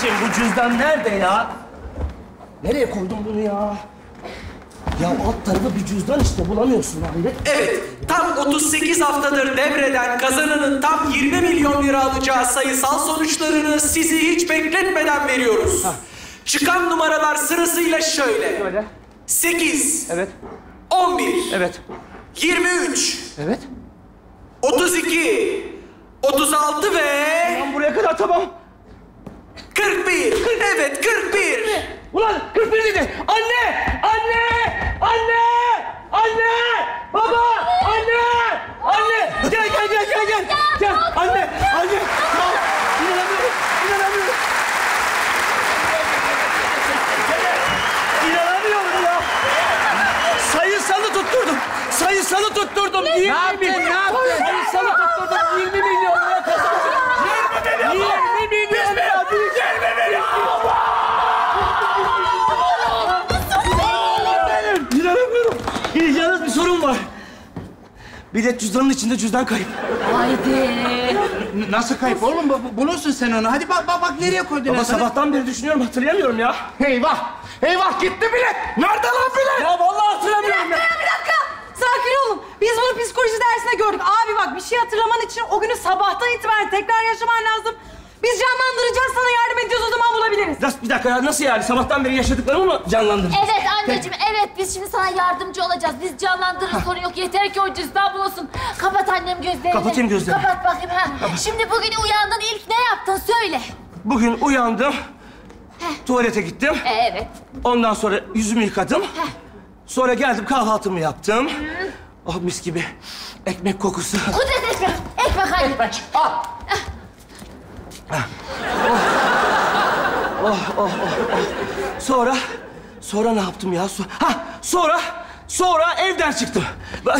Abiciğim bu cüzdan nerede ya? Nereye koydun bunu ya? Ya alt tarafı bir cüzdan işte bulamıyorsun hayret. Evet, tam 38 haftadır devreden kazananın tam 20 milyon lira alacağı sayısal sonuçlarını sizi hiç bekletmeden veriyoruz. Çıkan numaralar sırasıyla şöyle. Böyle. 8, Evet, 11, evet, 23, evet. 32, 36 ve Tam buraya kadar tamam. 41. Evet, 41. Ulan 41 dedi. Anne! Anne! Anne! Anne! Baba! Anne! Anne! Gel gel gel gel gel. Gel anne! Anne! Ya inanamıyorum. İnanamıyorum. İnanamıyorum ya. Sayısalı tutturdum. Sayısalı tutturdum. 20 yaptın, milyon. ne yaptın? Sayısalı Bilet cüzdanın içinde cüzdan kayıp. Haydi. Nasıl kayıp oğlum? Bu- bu- Bulursun sen onu. Hadi bak bak bak nereye koydun? Baba sabahtan beri düşünüyorum hatırlayamıyorum ya. Eyvah! Eyvah gitti bilet! Nerede lan bilet? Ya vallahi hatırlamıyorum ya. Bir dakika. Sakin olun. Biz bunu psikoloji dersinde gördük. Abi bak bir şey hatırlaman için o günü sabahtan itibaren tekrar yaşaman lazım. Biz canlandıracağız sana yardım edeceğiz o zaman bulabiliriz. Nasıl, bir dakika ya nasıl yani? Sabahtan beri yaşadıklarımı mı canlandıracağız? Evet anneciğim, evet. Biz şimdi sana yardımcı olacağız. Biz canlandırırız, sorun yok. Yeter ki o cüzdan bulunsun. Kapat annem gözlerini. Kapatayım gözlerimi. Kapat bakayım. Ha. Şimdi bugün uyandın ilk ne yaptın? Söyle. Bugün uyandım. Tuvalete gittim. E, evet. Ondan sonra yüzümü yıkadım. Sonra geldim kahvaltımı yaptım. Oh mis gibi. Ekmek kokusu. Kudret ekmek. Ekmek anne. Sonra, sonra ne yaptım ya? So- ha, sonra, sonra evden çıktım.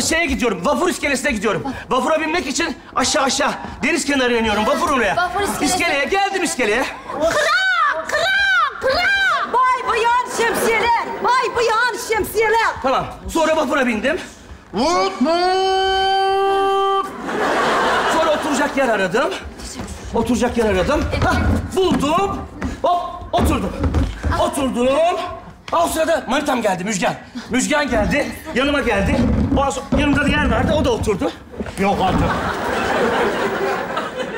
Şeye gidiyorum, vapur iskelesine gidiyorum. Vapura binmek için aşağı aşağı, deniz kenarına iniyorum, vapur oraya. Vapur iskelesi. İskeleye, geldim iskeleye. Kram, kram, kram. Vay bıyan şemsiyeler. Vay bıyan şemsiyeler. Tamam, sonra vapura bindim. Vut vut! Sonra oturacak yer aradım. Oturacak yer aradım. Hah, buldum. Hop, oturdum. Oturdum. Ha, o sırada manitam geldi, Müjgan. Müjgan geldi, yanıma geldi. Ondan sonra yanımda da yer vardı, o da oturdu. Yok artık.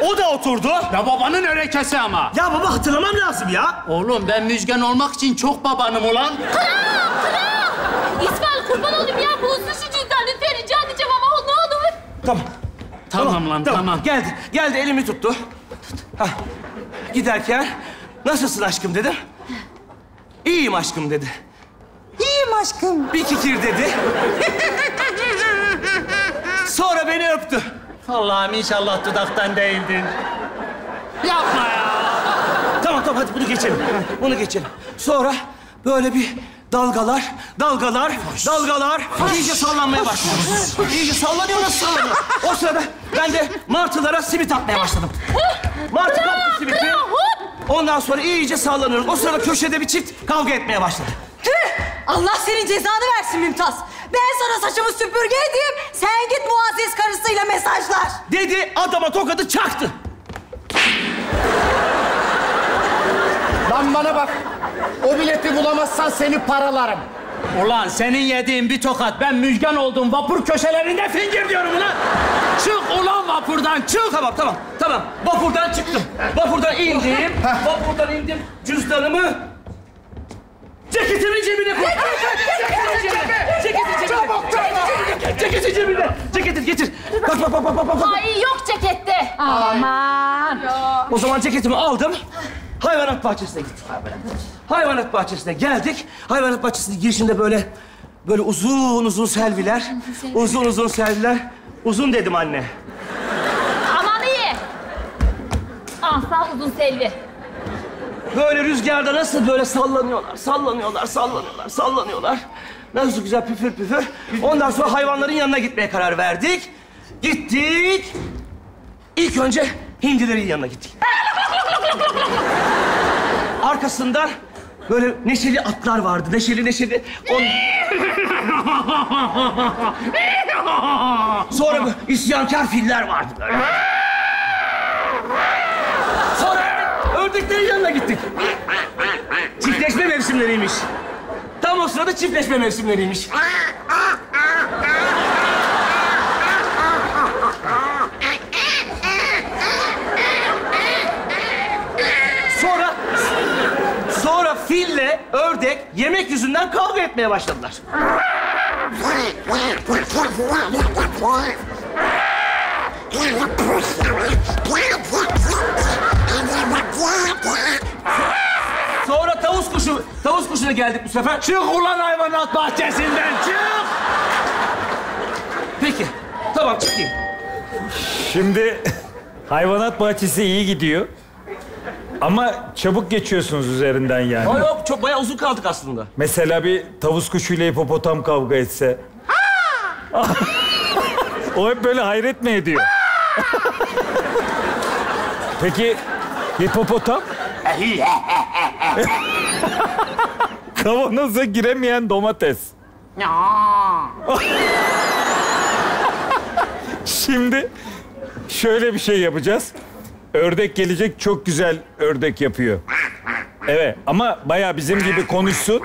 O da oturdu. Ya babanın örekesi ama. Ya baba hatırlamam lazım ya. Oğlum ben müjgan olmak için çok babanım ulan. İsmail kurban olayım ya. Bulsun şu cüzdan lütfen rica edeceğim ama o ne olur. Tamam. Tamam, lan tamam. Geldi, geldi elimi tuttu. Hah. Giderken nasılsın aşkım dedim. İyiyim aşkım dedi. İyiyim aşkım. Bir kikir dedi. Sonra beni öptü. Allah'ım inşallah dudaktan değildin. Yapma ya. Tamam tamam hadi bunu geçelim. Bunu geçelim. Sonra böyle bir dalgalar, dalgalar, dalgalar iyice sallanmaya başladı. İyice sallanıyor nasıl sallanıyor? O sırada ben de martılara simit atmaya başladım. Martı kaptı simiti. Ondan sonra iyice sallanıyorum. O sırada köşede bir çift kavga etmeye başladı. Tüh! Allah senin cezanı versin Mümtaz. Ben sana saçımı süpürge edeyim. Sen git Muazzez karısıyla mesajlar. Dedi adama tokadı çaktı. Lan bana bak. O bileti bulamazsan seni paralarım. Ulan senin yediğin bir tokat. Ben müjgan oldum. Vapur köşelerinde fingir diyorum ulan. Çık ulan vapurdan çık. Tamam tamam tamam. Vapurdan çıktım. Vapurdan indim. Vapurdan indim. Cüzdanımı ceketimin cebine koydum. Ceketin cebine. Ceketin cebine. Çabuk, çabuk. Ceketin cebine. Ceketi getir. Bak bak bak bak bak. bak. Ay yok cekette. Aman. O zaman ceketimi aldım. Hayvanat bahçesine gittim. Hayvanat bahçesine geldik. Hayvanat bahçesinin girişinde böyle böyle uzun uzun selviler. Uzun uzun selviler. Uzun dedim anne. Aman iyi. Ah sağ uzun selvi. Böyle rüzgarda nasıl böyle sallanıyorlar, sallanıyorlar, sallanıyorlar, sallanıyorlar. Nasıl güzel püfür püfür. Ondan sonra hayvanların yanına gitmeye karar verdik. Gittik. İlk önce hindilerin yanına gittik. Arkasından böyle neşeli atlar vardı. Neşeli neşeli. On... Sonra bu isyankar filler vardı. Sonra ördeklerin yanına gittik. Çiftleşme mevsimleriymiş. Tam o sırada çiftleşme mevsimleriymiş. Sonra sonra fille ördek yemek yüzünden kavga etmeye başladılar. Sonra tavus kuşu, tavus kuşuna geldik bu sefer. Çık ulan hayvanat bahçesinden çık! Peki, tamam çıkayım. Şimdi hayvanat bahçesi iyi gidiyor. Ama çabuk geçiyorsunuz üzerinden yani. Ama yok, çok bayağı uzun kaldık aslında. Mesela bir tavus kuşuyla hipopotam kavga etse. o hep böyle hayret mi ediyor? Peki hipopotam? Kavanoza giremeyen domates. Şimdi şöyle bir şey yapacağız. Ördek gelecek çok güzel ördek yapıyor. Evet ama bayağı bizim gibi konuşsun.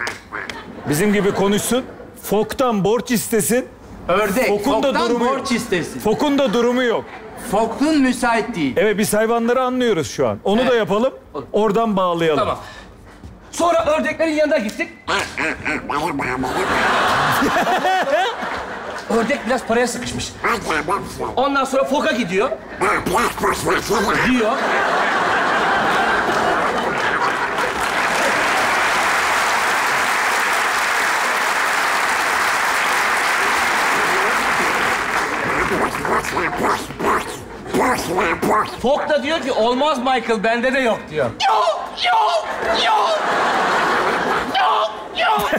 Bizim gibi konuşsun. Fok'tan borç istesin. Ördek, Fokun da foktan durumu borç istesin. Fok'un da durumu yok. Fokun müsait değil. Evet biz hayvanları anlıyoruz şu an. Onu da yapalım. Oradan bağlayalım. Tamam. Sonra ördeklerin yanına gittik. Ördek biraz paraya sıkışmış. Ondan sonra foka gidiyor. Diyor. Fok da diyor ki olmaz Michael bende de yok diyor. Yok yok yok. Yok yok.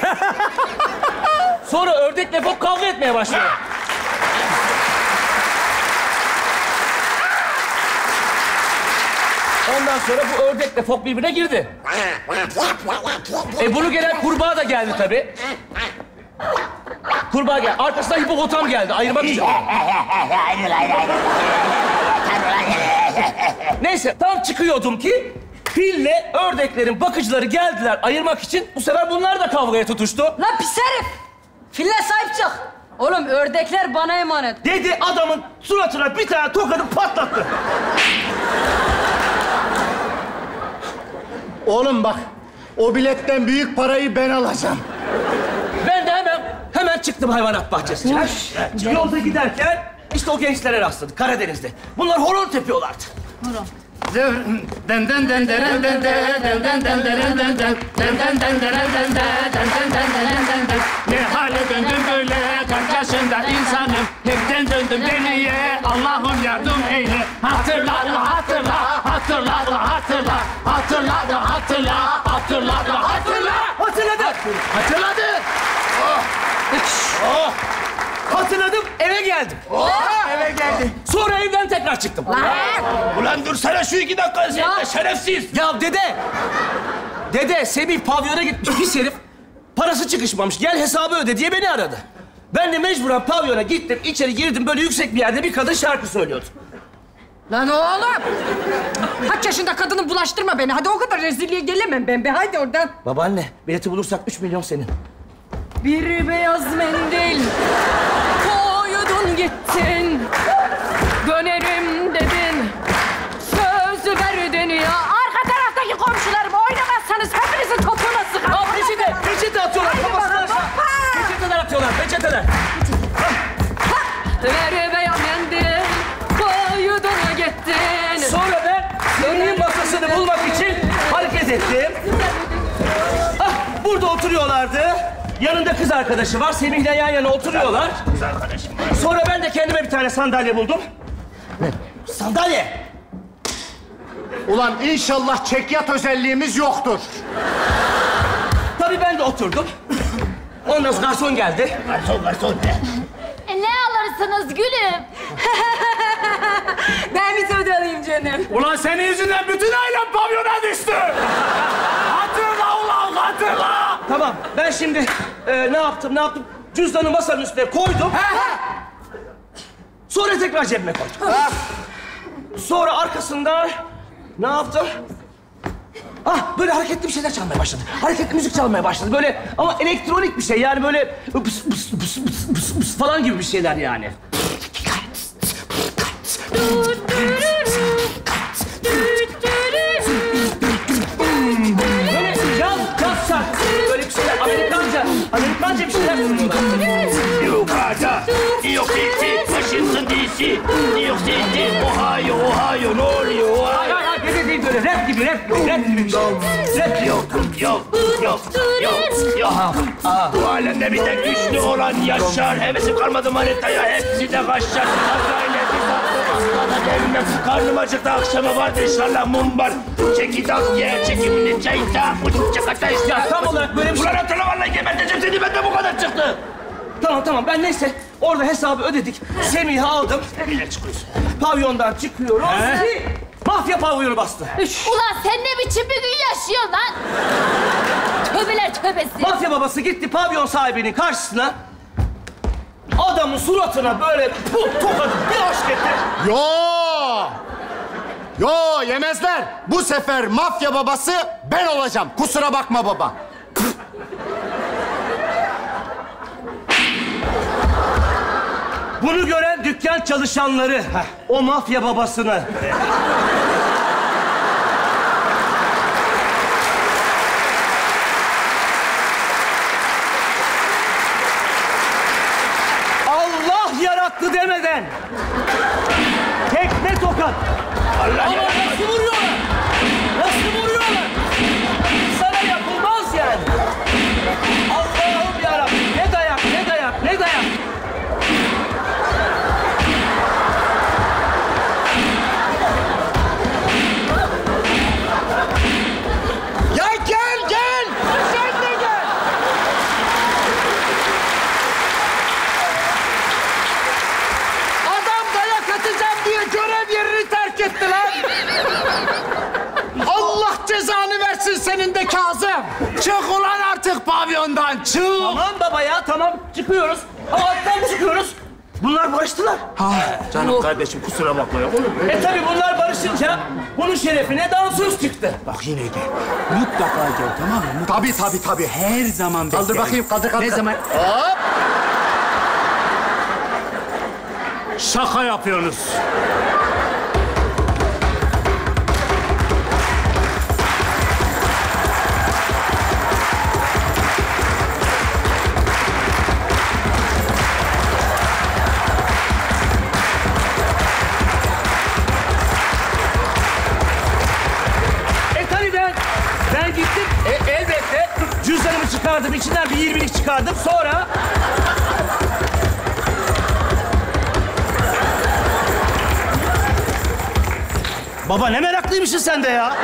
Sonra ördekle fok kavga etmeye başlıyor. Ondan sonra bu ördekle fok birbirine girdi. E bunu gelen kurbağa da geldi tabii. Kurbağa geldi. Arkasından hipopotam geldi ayırmak için. Neyse tam çıkıyordum ki fille ördeklerin bakıcıları geldiler ayırmak için. Bu sefer bunlar da kavgaya tutuştu. Lan pis herif! Fille sahip çık. Oğlum ördekler bana emanet. Dedi adamın suratına bir tane tokadı patlattı. Oğlum bak, o biletten büyük parayı ben alacağım. Ben de hemen hemen çıktım hayvanat bahçesine. Yolda giderken işte o gençlere rastladık Karadeniz'de. Bunlar horon tepiyorlardı. Den ne hale döndüm böyle kaç yaşında insanım. Hepten döndüm deliye Allah'ım yardım eyle. Hatırla da hatırla Hatırla da hatırla Hatırla da hatırla Hatırla da hatırla. Hatırladı oh. Hatırladı. Oh. Hatırladım eve geldim. Oh, eve geldim. Sonra tekrar çıktım. Ulan dursana şu iki dakika sen de şerefsiz. Ya dede. Dede Semih pavyona gitmiş pis herif. Parası çıkışmamış. Gel hesabı öde diye beni aradı. Ben de mecburen pavyona gittim. içeri girdim. Böyle yüksek bir yerde bir kadın şarkı söylüyordu. Lan oğlum! Kaç yaşında kadını bulaştırma beni. Hadi o kadar rezilliğe gelemem ben be. Haydi oradan. Babaanne bileti bulursak üç milyon senin. Bir beyaz mendil koydun gittin. Dönerim atıyorlar, peçeteler. Ver beyaz mendil koydun gittin. Sonra ben Semih'in masasını bulmak için hareket ettim. Ah, burada oturuyorlardı. Yanında kız arkadaşı var. Semih'le yan yana oturuyorlar. Kız arkadaşım. Sonra ben de kendime bir tane sandalye buldum. Ne? Sandalye. Ulan inşallah çekyat özelliğimiz yoktur. Tabii ben de oturdum. Ondan sonra garson geldi. E, ne alırsınız gülüm? Ben bir soda alayım canım. Ulan senin yüzünden bütün ailem pavyona düştü. Hatırla ulan hatırla. Tamam, ben şimdi e, ne yaptım, ne yaptım? Cüzdanı masanın üstüne koydum. Sonra tekrar cebime koydum. Sonra arkasından ne yaptım? Ah böyle hareketli bir şeyler çalmaya başladı. Hareketli müzik çalmaya başladı. Böyle ama elektronik bir şey yani böyle bıs bıs bıs bıs bıs bıs falan gibi bir şeyler yani. Amerikanca, Amerikanca bir şeyler. Yukarıda York City, Washington DC, New York böyle rap gibi, rap gibi, rap gibi bir şey. Rap Yok, yok, yok, yok, yok. Bu alemde bir tek güçlü olan yaşar. Hevesim kalmadı manitaya, hepsi de kaçar. Devrim. Karnım acıktı, akşama vardı inşallah mum var. Çekidak ye, çekimini çayda, bu çakata işte. Ya tam olarak böyle bir şey. Ulan hatırla vallahi geberteceğim seni, bende bu kadar çıktı. Tamam tamam ben neyse orada hesabı ödedik. Semih'i aldım. Nereye çıkıyorsun? Pavyondan çıkıyoruz. Mafya pavyonu bastı. Ulan sen ne biçim bir gün yaşıyorsun lan? Tövbeler tövbesi. Mafya babası gitti pavyon sahibinin karşısına. Adamın suratına böyle bu tokadı bir aşk etti. Yo! Yo yemezler. Bu sefer mafya babası ben olacağım. Kusura bakma baba. Bunu gören dükkan çalışanları o mafya babasını Allah demeden tekme tokat. Allah Kazım. Çık ulan artık pavyondan çık. Tamam baba ya, tamam. Çıkıyoruz. Ama alttan çıkıyoruz. Bunlar barıştılar. Canım kardeşim kusura bakma ya. E tabii bunlar barışınca bunun şerefine dansöz çıktı. Bak yine gel. Mutlaka gel tamam mı? Tabii tabii tabii. Her zaman Kaldır beklerim. bakayım, kaldır, kaldır. Ne zaman? Hop. Şaka yapıyorsunuz. Çıkardım. içinden bir yirmilik çıkardım. Sonra... Baba ne meraklıymışsın sen de ya.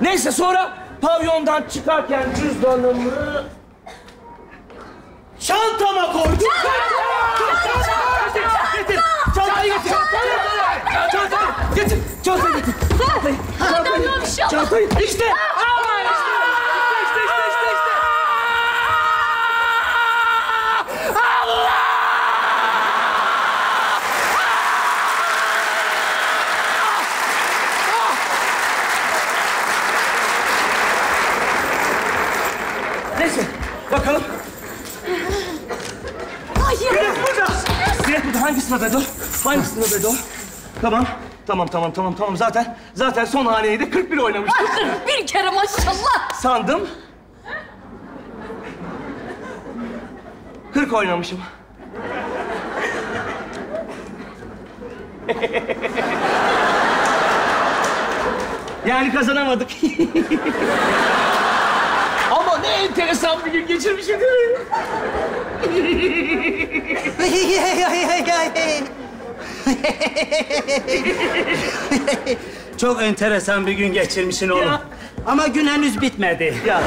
Neyse sonra pavyondan çıkarken cüzdanımı çantama koydum. Getir, çantayı getir. Çantayı getir. Çantayı getir. Çantayı. Çantayı. ya? Çantayı. İşte. Aa, işte. İşte, bakalım. Hayır. Bilet burada. Bilet burada. Hangi sıradaydı o? Hangi sıradaydı o? Tamam. Tamam, tamam, tamam, tamam. Zaten, zaten son haneyi de 41 oynamıştık. Bir kere maşallah. Sandım. 40 oynamışım. yani kazanamadık. Enteresan bir gün geçirmişim değil mi? Çok enteresan bir gün geçirmişsin oğlum. Ya. Ama gün henüz bitmedi. Ya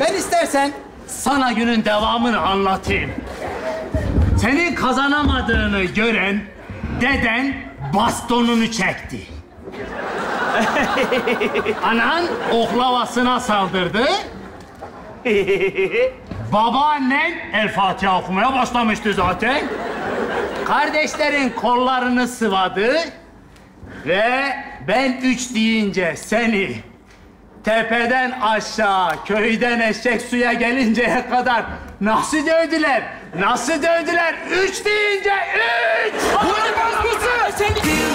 Ben istersen sana günün devamını anlatayım. Senin kazanamadığını gören deden bastonunu çekti. Anan oklavasına saldırdı. Babaannen El Fatiha okumaya başlamıştı zaten. Kardeşlerin kollarını sıvadı. Ve ben üç deyince seni tepeden aşağı, köyden eşek suya gelinceye kadar nasıl dövdüler? Nasıl dövdüler? Üç deyince üç! Dünyayı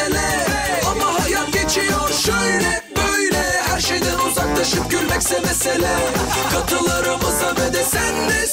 mesele Ama hayat geçiyor şöyle böyle. Her şeyden uzaklaşıp gülmekse mesele. Katılarımıza ve de sen de